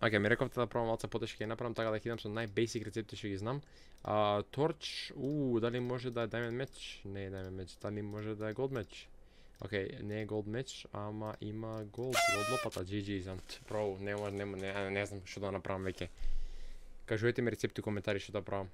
Аке, ми рековте да пробам малце потешки да ќе направам така да ќе идам со најбейсик рецепти што ги знам. А, торч, у, дали може да е Diamond Match? Не е Diamond Match, дали може да е Gold Match? Океј, okay, не е Gold Match, ама има Gold, Gold лопата, GG, знам, бро, не, не, не, не, не знам што да направам веќе. Кажувате ми рецепти, коментари што да правам.